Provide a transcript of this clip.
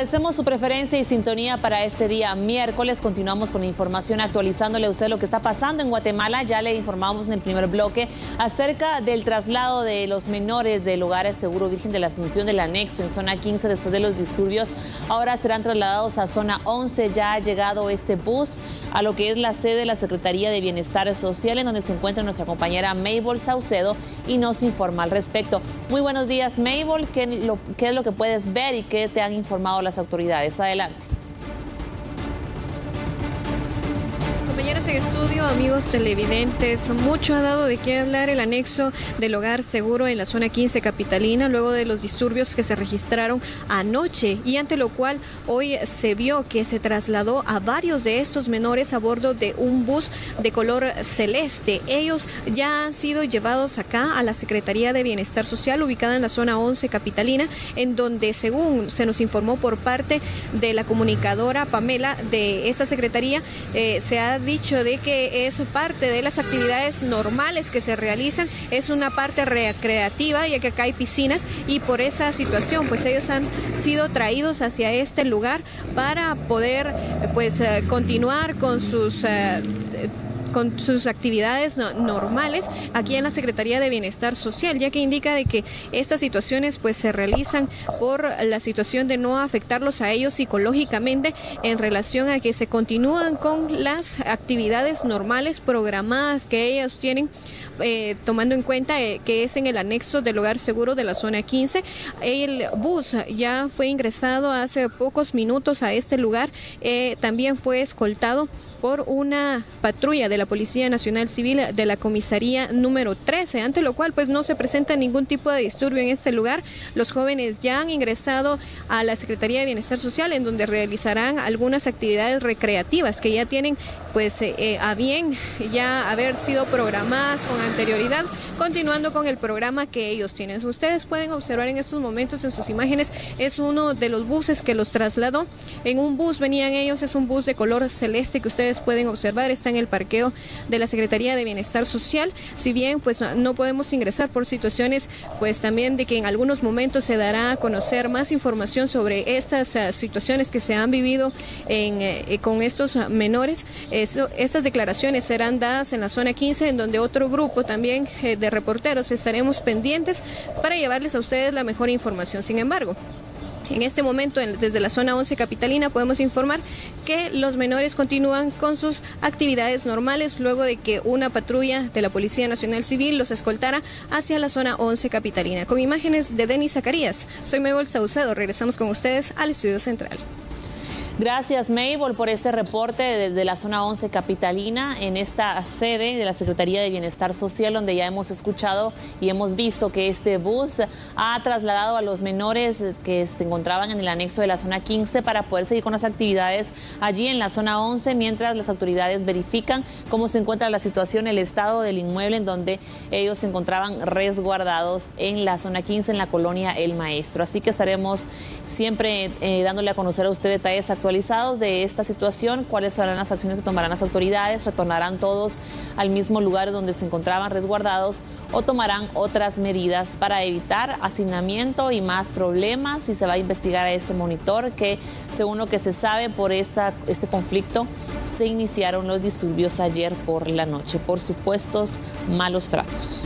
Agradecemos su preferencia y sintonía para este día miércoles. Continuamos con información actualizándole a usted lo que está pasando en Guatemala. Ya le informamos en el primer bloque acerca del traslado de los menores del hogar Seguro Virgen de la Asunción del Anexo en zona 15 después de los disturbios. Ahora serán trasladados a zona 11. Ya ha llegado este bus a lo que es la sede de la Secretaría de Bienestar Social en donde se encuentra nuestra compañera Mabel Saucedo y nos informa al respecto. Muy buenos días Mabel. ¿Qué, qué es lo que puedes ver y qué te han informado? las autoridades. Adelante. Compañeros en estudio, amigos televidentes, mucho ha dado de qué hablar el anexo del hogar seguro en la zona 15 capitalina luego de los disturbios que se registraron anoche y ante lo cual hoy se vio que se trasladó a varios de estos menores a bordo de un bus de color celeste. Ellos ya han sido llevados acá a la Secretaría de Bienestar Social ubicada en la zona 11 capitalina en donde según se nos informó por parte de la comunicadora Pamela de esta secretaría eh, se ha dicho de que es parte de las actividades normales que se realizan, es una parte recreativa ya que acá hay piscinas y por esa situación pues ellos han sido traídos hacia este lugar para poder pues eh, continuar con sus eh, con sus actividades normales aquí en la Secretaría de Bienestar Social, ya que indica de que estas situaciones pues se realizan por la situación de no afectarlos a ellos psicológicamente en relación a que se continúan con las actividades normales programadas que ellos tienen eh, tomando en cuenta eh, que es en el anexo del hogar seguro de la zona 15. El bus ya fue ingresado hace pocos minutos a este lugar, eh, también fue escoltado por una patrulla de la Policía Nacional Civil de la comisaría número 13, ante lo cual pues no se presenta ningún tipo de disturbio en este lugar. Los jóvenes ya han ingresado a la Secretaría de Bienestar Social en donde realizarán algunas actividades recreativas que ya tienen pues eh, eh, a bien ya haber sido programadas con anterioridad, continuando con el programa que ellos tienen. Ustedes pueden observar en estos momentos en sus imágenes, es uno de los buses que los trasladó. En un bus venían ellos, es un bus de color celeste que ustedes pueden observar, está en el parqueo de la Secretaría de Bienestar Social. Si bien pues no podemos ingresar por situaciones pues también de que en algunos momentos se dará a conocer más información sobre estas uh, situaciones que se han vivido en, eh, con estos menores. Estas declaraciones serán dadas en la zona 15 en donde otro grupo también eh, de reporteros estaremos pendientes para llevarles a ustedes la mejor información. Sin embargo, en este momento, desde la zona 11 capitalina, podemos informar que los menores continúan con sus actividades normales luego de que una patrulla de la Policía Nacional Civil los escoltara hacia la zona 11 capitalina. Con imágenes de Denis Zacarías, soy Mabel Saucedo. Regresamos con ustedes al estudio central. Gracias, Mabel, por este reporte desde la zona 11 capitalina en esta sede de la Secretaría de Bienestar Social, donde ya hemos escuchado y hemos visto que este bus ha trasladado a los menores que se encontraban en el anexo de la zona 15 para poder seguir con las actividades allí en la zona 11, mientras las autoridades verifican cómo se encuentra la situación, el estado del inmueble en donde ellos se encontraban resguardados en la zona 15, en la colonia El Maestro. Así que estaremos siempre eh, dándole a conocer a usted detalles actuales de esta situación, cuáles serán las acciones que tomarán las autoridades, retornarán todos al mismo lugar donde se encontraban resguardados o tomarán otras medidas para evitar hacinamiento y más problemas y se va a investigar a este monitor que según lo que se sabe por esta, este conflicto se iniciaron los disturbios ayer por la noche por supuestos malos tratos.